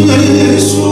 silêncio